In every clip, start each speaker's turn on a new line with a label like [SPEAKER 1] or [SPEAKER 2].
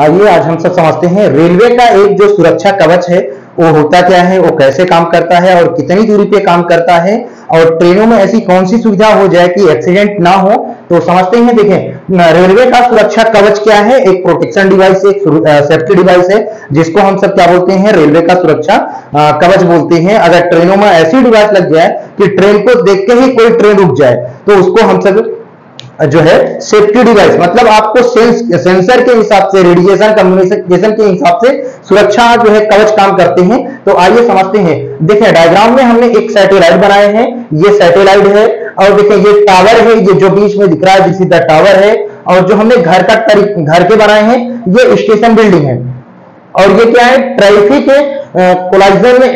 [SPEAKER 1] आइए आज हम सब समझते हैं रेलवे का एक जो सुरक्षा कवच है वो होता क्या है वो कैसे काम करता है और कितनी दूरी पे काम करता है और ट्रेनों में ऐसी कौन सी सुविधा हो जाए कि एक्सीडेंट ना हो तो समझते हैं देखें रेलवे का सुरक्षा कवच क्या है एक प्रोटेक्शन डिवाइस एक सेफ्टी डिवाइस है जिसको हम सब क्या बोलते हैं रेलवे का सुरक्षा आ, कवच बोलते हैं। अगर ट्रेनों में ऐसी डिवाइस लग जाए कि ट्रेन को देख के ही कोई ट्रेन रुक जाए तो उसको हम सब जो है सेफ्टी डिवाइस मतलब आपको सेंस सेंसर के हिसाब से रेडिएशन कम्युनिकेशन के हिसाब से सुरक्षा जो है, कवच काम करते हैं। तो आइए समझते हैं। देखिए डायग्राम में हमने एक सैटेलाइट बनाए हैं। ये सैटेलाइट है और देखिए, ये टावर है। ये जो बीच में दिख रहा है दिस द टावर है। और जो हमने घर का घर के बनाए हैं, ये स्टेशन बिल्डिंग है। और ये क्या है? ट्रैफ़िक कोलाइजन में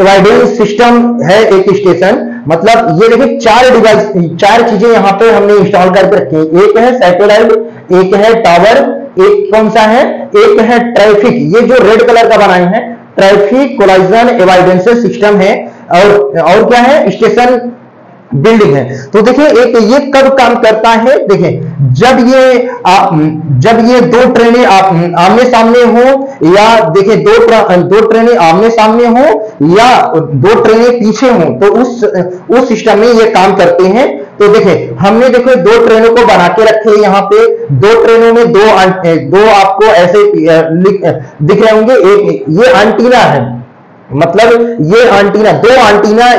[SPEAKER 1] एवाइडेंस सिस्टम है एक स्टेशन मतलब ये देखिए, चार डिवाइस चार चीज़ें यहाँ पे हमने इंस्टॉल करके रखी है। एक है सैटेलाइट एक है टावर एक कौन सा है? एक है ट्रैफ़िक ये जो रेड कलर का बनाए हैं ट्रैफ़िक कोलाइजन एवाइडेंस सिस्टम है। और और क्या है? स्टेशन बिल्डिंग है। तो देखिए, एक ये कब काम करता है? देखिए, जब ये आप जब ये दो ट्रेनें आमने सामने हो, या देखिए, दो दो ट्रेनें आमने सामने हो, या दो ट्रेनें पीछे हो तो उस उस सिस्टम में ये काम करते हैं। तो देखिए, हमने देखो, दो ट्रेनों को बना के रखे यहाँ पे। दो ट्रेनों में दो दो आपको ऐसे दिख रहे होंगे। एक, ये एंटीना है। मतलब ये एंटीना दो एंटीना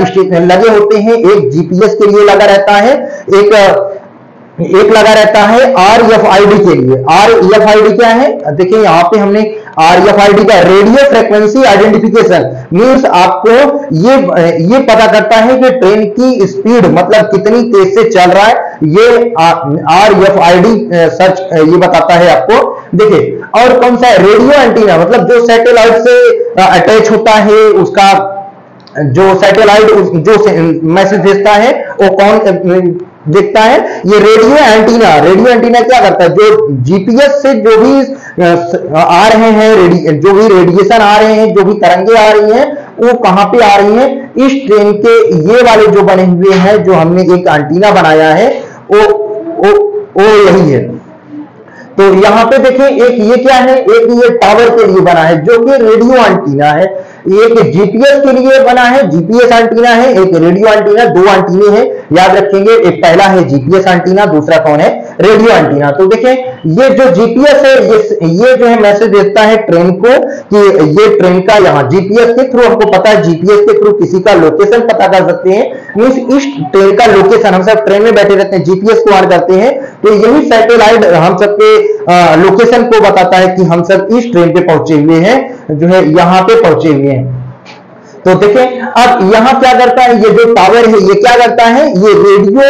[SPEAKER 1] लगे होते हैं। एक जीपीएस के लिए लगा रहता है, एक एक लगा रहता है आर एफ़ आई डी के लिए। आर एफ़ आई डी क्या है? देखिए, यहाँ पे हमने आर एफ़ आई डी का रेडियो फ्रिक्वेंसी आइडेंटिफिकेशन मीन्स आपको ये ये पता करता है कि ट्रेन की स्पीड मतलब कितनी तेज से चल रहा है। ये R F I D search ये बताता है आपको। देखिए, और कौन सा है? रेडियो एंटीना मतलब जो सैटेलाइट से अटैच होता है, उसका, जो सैटेलाइट जो मैसेज भेजता है, वो कौन देखता है? ये रेडियो एंटीना रेडियो एंटीना क्या करता है? जो जीपीएस से जो भी आ रहे हैं जो भी रेडिएशन आ रहे हैं, जो भी तरंगे आ रही हैं, वो कहाँ पे आ रही हैं? इस ट्रेन के ये वाले जो बने हुए हैं, जो हमने एक एंटीना बनाया है, वो वो वो यही है। तो यहाँ पे देखें, एक ये क्या है? एक ये टावर के लिए बना है, जो कि रेडियो एंटीना है। एक जीपीएस के लिए बना है जीपीएस एंटीना है, एक रेडियो एंटीना दो एंटीने हैं। याद रखेंगे, एक पहला है जीपीएस एंटीना दूसरा कौन है? Radio antenna. तो देखें ये जो जीपीएस है, ये ये जो है मैसेज देता है ट्रेन को कि ये ट्रेन का यहाँ जीपीएस के थ्रू हमको पता है जीपीएस के थ्रू किसी का लोकेशन पता कर सकते हैं। मीन इस ट्रेन का लोकेशन, हम सब ट्रेन में बैठे रहते हैं जीपीएस को ऑन करते हैं तो यही सैटेलाइट हम सबके लोकेशन को बताता है कि हम सब इस ट्रेन पे पहुँचे हुए हैं, जो है यहाँ पे पहुँचे हुए हैं। तो देखें, अब यहाँ क्या करता है, ये जो टावर है, ये क्या करता है, ये रेडियो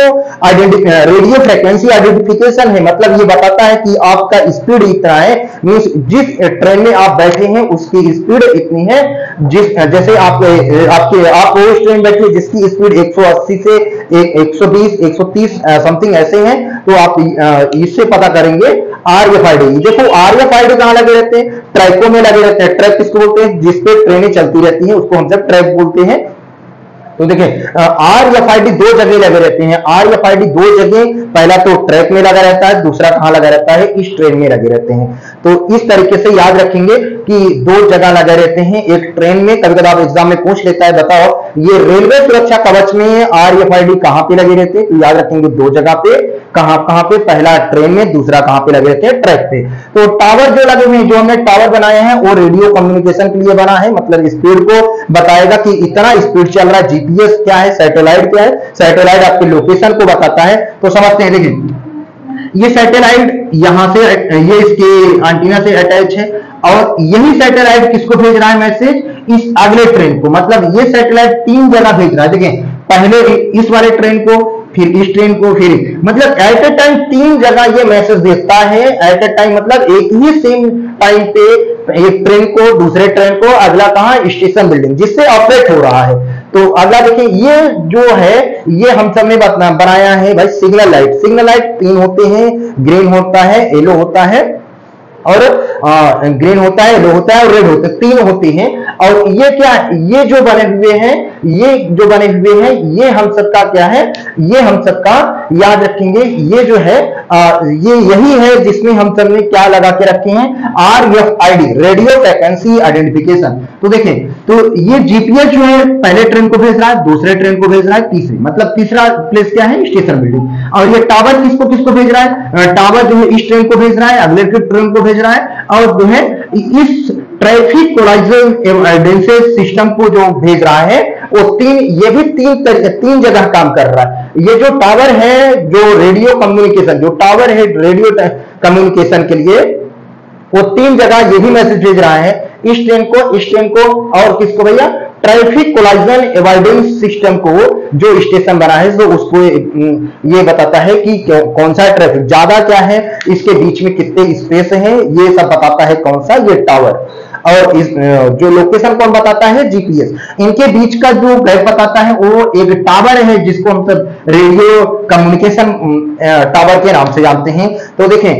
[SPEAKER 1] रेडियो फ्रिक्वेंसी आइडेंटिफिकेशन है। मतलब ये बताता है कि आपका स्पीड इतना है मीन जिस ट्रेन में आप बैठे हैं, उसकी स्पीड इतनी है। जिस, जैसे आप आपके, आप उस ट्रेन बैठे जिसकी स्पीड 180 से एक 120 130 समथिंग ऐसे हैं तो आप इससे पता करेंगे आर एफ़ आई डी देखो आर एफ़ आई डी कहाँ लगे रहते हैं? ट्रैकों में लगे रहते हैं। ट्रैक किसको बोलते हैं? जिसपे ट्रेनें चलती रहती हैं, उसको हम जब ट्रैक बोलते हैं। तो देखिए आर एफ़ आई डी दो जगह लगे रहते हैं। आर एफ़ आई डी दो जगह, पहला तो ट्रैक में लगा रहता है, दूसरा कहाँ लगा रहता है? इस ट्रेन में लगे रहते हैं। तो इस तरीके से याद रखेंगे कि दो जगह लगे रहते हैं। एक ट्रेन में, कभी कभी आप एग्ज़ाम में पूछ लेता है, बताओ, ये रेलवे सुरक्षा कवच में आर एफ़ आई डी कहाँ पे लगे रहते हैं? तो याद रखेंगे, दो जगह पे, कहाँ कहाँ पे? पहला ट्रेन में, दूसरा कहाँ पे लगे रहते हैं? ट्रैक पे। तो टावर जो लगे हुए हैं, जो हमने टावर बनाए हैं, वो रेडियो कम्युनिकेशन के लिए बना है। मतलब स्पीड को बताएगा कि इतना स्पीड चल रहा है जीपीएस क्या है सैटेलाइट क्या है? सैटेलाइट आपके लोकेशन को बताता है। तो समझते हैं, देखिए ये सैटेलाइट यहाँ से, ये इसके एंटीना से अटैच है और यही सैटेलाइट किसको भेज रहा है मैसेज इस अगले ट्रेन को। मतलब ये सैटेलाइट तीन जगह भेज रहा है। देखिए पहले इस वाले ट्रेन को, फिर इस ट्रेन को, फिर मतलब एट ए टाइम तीन जगह ये मैसेज देता है। एट ए टाइम मतलब एक ही सेम टाइम पे एक ट्रेन को, दूसरे ट्रेन को, अगला कहा? स्टेशन बिल्डिंग जिससे ऑपरेट हो रहा है। तो अगला देखिए, ये जो है, ये हम सबने बनाया है भाई सिग्नल लाइट सिग्नल लाइट तीन होते हैं ग्रीन होता है येलो होता है और ग्रीन होता है येलो होता है और रेड होता है तीन होते हैं। और ये क्या ये जो बने हुए हैं ये जो बने हुए हैं ये हम सबका क्या है? ये हम सबका याद रखेंगे। ये जो है आ, ये यही है जिसमें हम सबने क्या लगा के रखे हैं? R F I D radio frequency identification तो देखें तो ये जीपीएस जो है पहले ट्रेन को भेज रहा है दूसरे ट्रेन को भेज रहा है तीसरे। मतलब तीसरा प्लेस क्या है? स्टेशन बिल्डिंग और ये टावर किसको किसको भेज रहा है? टावर जो है इस ट्रेन को भेज रहा है अगले ट्रेन को भेज रहा है। और जो है, इस ट्रैफ़िक कोलाइजन सिस्टम को जो भेज रहा है, वो तीन, ये भी तीन तीन जगह काम कर रहा है। ये जो टावर है, जो रेडियो कम्युनिकेशन जो टावर है रेडियो कम्युनिकेशन के लिए, वो तीन जगह ये भी मैसेज भेज रहा है। इस ट्रेन को, इस ट्रेन को और किसको भैया? ट्रैफ़िक कोलाइजन एवॉइडेंस सिस्टम को जो स्टेशन बना है तो उसको ये बताता है कि कौन सा ट्रैफ़िक ज़्यादा क्या है, इसके बीच में कितने स्पेस हैं, ये सब बताता है कौन सा, ये टावर और इस जो लोकेशन कौन बताता है? जीपीएस इनके बीच का जो गैप बताता है, वो एक टावर है जिसको हम सब रेडियो कम्युनिकेशन टावर के नाम से जानते हैं। तो देखें,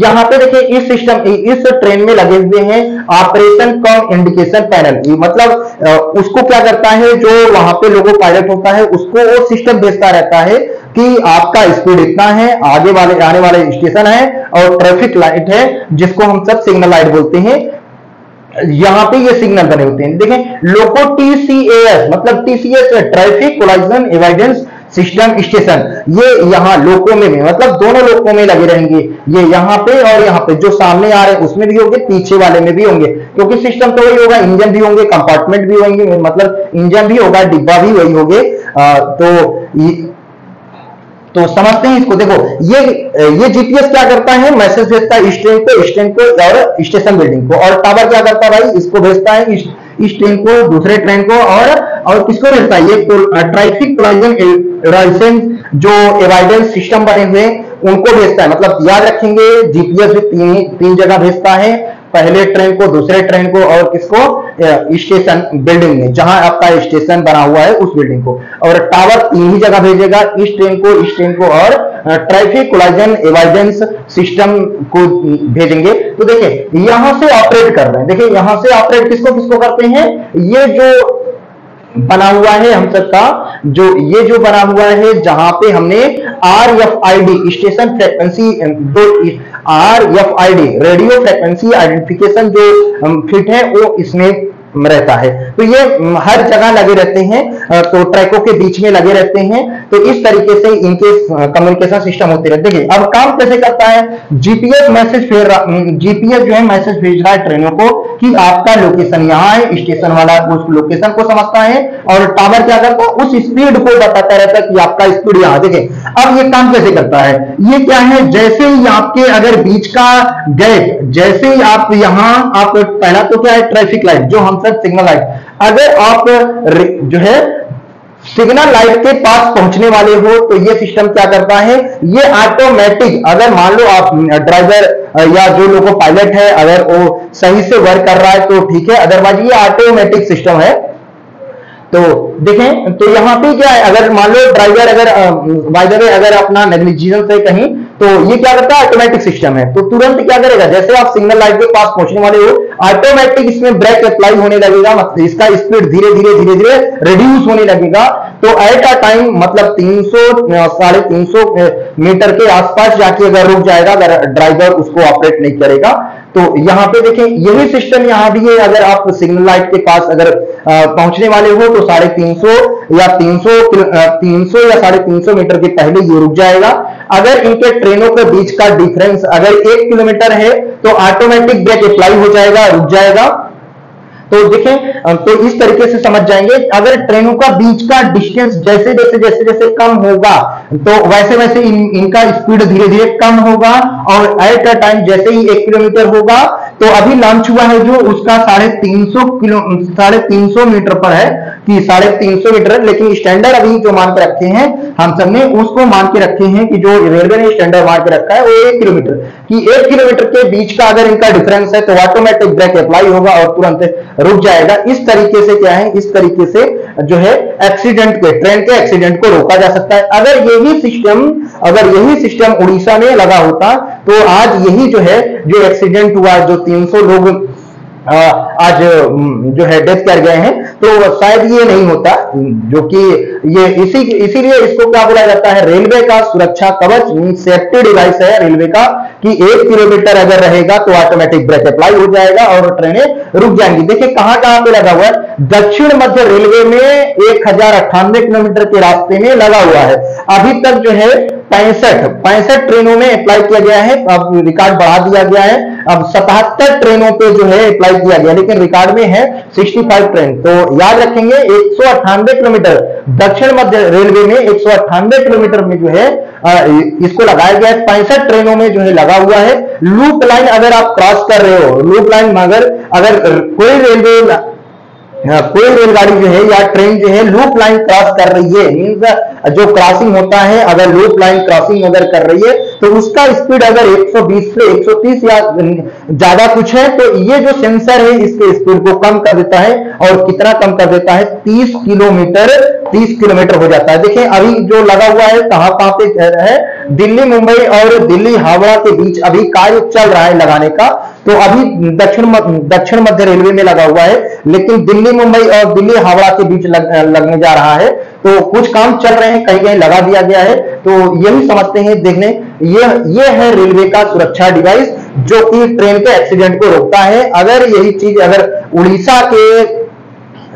[SPEAKER 1] यहाँ पे देखें, इस सिस्टम इस ट्रेन में लगे हुए हैं ऑपरेशन कम इंडिकेशन पैनल मतलब उसको क्या करता है, जो वहाँ पे लोगो पायलट होता है, उसको वो सिस्टम भेजता रहता है कि आपका स्पीड इतना है, आगे वाले, आने वाले स्टेशन है और ट्रैफ़िक लाइट है, जिसको हम सब सिग्नल लाइट बोलते हैं। यहाँ पे ये सिग्नल बने होते हैं। देखें लोको टीसीएस मतलब TCS traffic collision evidence system station ये यहाँ लोको में भी मतलब दोनों लोको में लगे रहेंगे। ये यहाँ पे और यहाँ पे, जो सामने आ रहे हैं, उसमें भी होंगे, पीछे वाले में भी होंगे। क्योंकि सिस्टम तो वही होगा इंजन भी होंगे कंपार्टमेंट भी होंगे मतलब इंजन भी होगा, डिब्बा भी वही होंगे। तो तो समझते हैं इसको। देखो ये ये जीपीएस क्या करता है? मैसेज भेजता है इस ट्रेन को इस ट्रेन को और स्टेशन बिल्डिंग को। और टावर क्या करता है भाई? इसको भेजता है इस, इस ट्रेन को दूसरे ट्रेन को और और किसको भेजता है? ये ट्रैफ़िक कोलाइजन जो एवाइडेंस सिस्टम बने हुए उनको भेजता है। मतलब याद रखेंगे जीपीएस भी तीन तीन जगह भेजता है। पहले ट्रेन को, दूसरे ट्रेन को और किसको? स्टेशन बिल्डिंग में, जहाँ आपका स्टेशन बना हुआ है, उस बिल्डिंग को। और टावर तीन ही जगह भेजेगा, इस ट्रेन को, इस ट्रेन को और ट्रैफ़िक कोलाइजन एवाइडेंस सिस्टम को भेजेंगे। तो देखिए, यहाँ से ऑपरेट कर रहे हैं। देखिए, यहाँ से ऑपरेट किसको किसको करते हैं? ये जो बना हुआ है हम सबका, जो, ये जो बना हुआ है, जहाँ पे हमने R F I D station frequency दो R F I D radio frequency identification जो फिट है वो इसमें रहता है। तो ये हर जगह लगे रहते हैं तो ट्रैकों के बीच में लगे रहते हैं तो इस तरीके से इनके कम्युनिकेशन सिस्टम होते रहते हैं। अब काम कैसे करता है? जीपीएस मैसेज भेज रहा जीपीएस जो है मैसेज भेज रहा है ट्रेनों को कि आपका लोकेशन यहाँ है स्टेशन वाला उस लोकेशन को समझता है और टावर क्या करता है उस स्पीड को बताता रहता है कि आपका स्पीड यहाँ देखे अब ये काम कैसे करता है? ये क्या है? जैसे ही आपके अगर बीच का गैप जैसे ही आप यहाँ, आप, पहला तो क्या है? ट्रैफ़िक लाइट जो हम सब सिग्नल लाइट अगर आप जो है सिग्नल लाइट के पास पहुँचने वाले हो तो ये सिस्टम क्या करता है? ये ऑटोमेटिक अगर मान लो आप ड्राइवर या जो लोगो पायलट है, अगर वो सही से वर्क कर रहा है तो ठीक है। अदरवाइज़ ये ऑटोमेटिक सिस्टम है। तो देखें तो यहाँ पे क्या है? अगर मान लो ड्राइवर अगर बाय द वे अगर अपना नेग्लिजियंस है कहीं तो ये क्या करता है? ऑटोमेटिक सिस्टम है। तो तुरंत क्या करेगा? जैसे आप सिग्नल लाइट के पास पहुँचने वाले हो ऑटोमेटिक इसमें ब्रेक अप्लाई होने लगेगा मतलब इसका स्पीड धीरे धीरे धीरे धीरे रिड्यूस होने लगेगा। तो एट अ टाइम मतलब 300 साढ़े तीन मीटर के आसपास जाके अगर रुक जाएगा, अगर ड्राइवर उसको ऑपरेट नहीं करेगा तो यहाँ पे देखें, यही सिस्टम यहाँ भी है। अगर आप सिग्नल लाइट के पास अगर पहुँचने वाले हो तो साढ़े तीन सौ या तीन सौ तीन सौ या साढ़े तीन सौ मीटर के पहले ये रुक जाएगा। अगर इनके ट्रेनों के बीच का डिफरेंस अगर एक किलोमीटर है तो ऑटोमेटिक ब्रेक अप्लाई हो जाएगा रुक जाएगा। तो देखें तो इस तरीके से समझ जाएँगे अगर ट्रेनों का बीच का डिस्टेंस जैसे जैसे जैसे जैसे कम होगा तो वैसे वैसे इन, इनका स्पीड धीरे धीरे कम होगा और एट अ टाइम जैसे ही एक किलोमीटर होगा तो अभी लॉन्च हुआ है जो, उसका साढ़े तीन सौ किलो, साढ़े तीन सौ मीटर पर है। कि साढ़े तीन सौ मीटर लेकिन स्टैंडर्ड अभी जो मान के रखे हैं, हम सबने उसको मान के रखे हैं कि जो रेलवे ने स्टैंडर्ड मान के रखा है, वो एक किलोमीटर। कि एक किलोमीटर के बीच का अगर इनका डिफरेंस है तो ऑटोमेटिक ब्रेक अप्लाई होगा और तुरंत रुक जाएगा। इस तरीके से क्या है, इस तरीके से जो है एक्सीडेंट के ट्रेन के एक्सीडेंट को रोका जा सकता है। अगर यही सिस्टम अगर यही सिस्टम उड़ीसा में लगा होता तो आज यही जो है, जो एक्सीडेंट हुआ, जो 300 लोग आज जो है डेथ कर गए हैं तो शायद ये नहीं होता, जो कि ये इसी, इसीलिए इसको क्या बोला जाता है रेलवे का सुरक्षा कवच सेफ्टी डिवाइस है रेलवे का, कि एक किलोमीटर अगर रहेगा तो ऑटोमेटिक ब्रेक अप्लाई हो जाएगा और ट्रेनें रुक जाएँगी। देखिए, कहाँ कहाँ पे लगा हुआ है? दक्षिण मध्य रेलवे में एक हज़ार अट्ठानवे किलोमीटर के रास्ते में लगा हुआ है। अभी तक जो है पैंसठ पैंसठ ट्रेनों में अप्लाई किया गया है, अब रिकॉर्ड बढ़ा दिया गया है। अब सतहत्तर ट्रेनों पे जो है अप्लाई किया गया, लेकिन रिकॉर्ड में है 65 ट्रेन तो याद रखेंगे, एक सौ अट्ठानबे किलोमीटर दक्षिण मध्य रेलवे में, एक सौ अट्ठानबे किलोमीटर में जो है इसको लगाया गया है। पैंसठ ट्रेनों में जो है लगा हुआ है। लूप लाइन अगर आप क्रॉस कर रहे हो लूप लाइन अगर अगर कोई रेलवे कोई रेलगाड़ी जो है या ट्रेन जो है लूप लाइन क्रॉस कर रही है मीन्स जो क्रॉसिंग होता है, अगर लूप लाइन क्रॉसिंग अगर कर रही है तो उसका स्पीड अगर 120 से 130 या ज़्यादा कुछ है तो ये जो सेंसर है इसके स्पीड को कम कर देता है। और कितना कम कर देता है? 30 किलोमीटर 30 किलोमीटर हो जाता है। देखिए अभी जो लगा हुआ है कहाँ कहाँ पे है? दिल्ली मुंबई और दिल्ली हावड़ा के बीच अभी कार्य चल रहा है लगाने का। तो अभी दक्षिण दक्षिण मध्य रेलवे में लगा हुआ है लेकिन दिल्ली मुंबई और दिल्ली हावड़ा के बीच लग, लगने जा रहा है। तो कुछ काम चल रहे हैं कहीं कहीं लगा दिया गया है। तो यही समझते हैं देखने ये ये है रेलवे का सुरक्षा डिवाइस, जो कि ट्रेन के एक्सीडेंट को रोकता है। अगर यही चीज़, अगर उड़ीसा के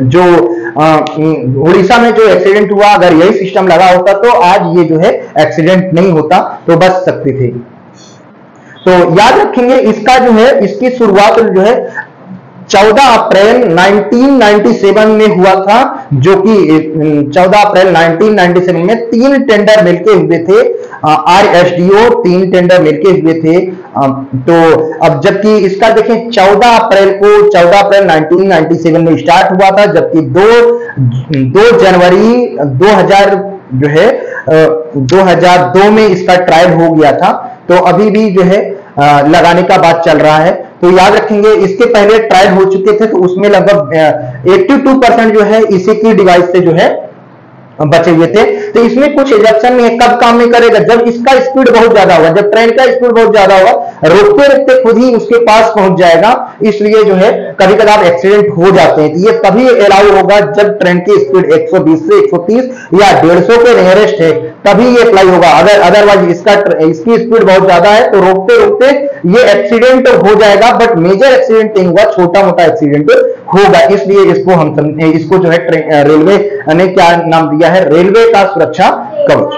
[SPEAKER 1] जो उड़ीसा में जो एक्सीडेंट हुआ, अगर यही सिस्टम लगा होता तो आज ये जो है एक्सीडेंट नहीं होता तो बच सकती थी। तो याद रखेंगे, इसका जो है, इसकी शुरुआत जो है 14 अप्रैल 1997 में हुआ था, जो कि 14 अप्रैल 1997 में तीन टेंडर मिलके हुए थे आर एस डी ओ तीन टेंडर मिलके हुए थे तो अब जबकि इसका देखें 14 अप्रैल को 14 अप्रैल 1997 में स्टार्ट हुआ था, जबकि दो दो जनवरी 2000 जो है 2002 में इसका ट्रायल हो गया था तो अभी भी जो है लगाने का बात चल रहा है। तो याद रखेंगे, इसके पहले ट्रायल हो चुके थे तो उसमें लगभग 82 परसेंट जो है, इसी की डिवाइस से जो है, बचे हुए थे। तो इसमें कुछ इलेक्शन में कब काम नहीं करेगा, जब इसका स्पीड बहुत ज़्यादा होगा, जब ट्रेन का स्पीड बहुत ज़्यादा होगा रोकते रोकते खुद ही उसके पास पहुँच जाएगा, इसलिए जो है कभी कभार एक्सीडेंट हो जाते हैं तो ये तभी अलाउ होगा जब ट्रेन की स्पीड 120 से 130 या 150 के नियरेस्ट है, तभी ये अप्लाई होगा। अगर अदरवाइज़ इसका इसकी स्पीड बहुत ज़्यादा है तो रोकते रोकते ये एक्सीडेंट हो जाएगा बट मेजर एक्सीडेंट नहीं हुआ छोटा मोटा एक्सीडेंट होगा। इसलिए इसको हम इसको जो है रेलवे ने क्या नाम दिया है? रेलवे का सुरक्षा कवच।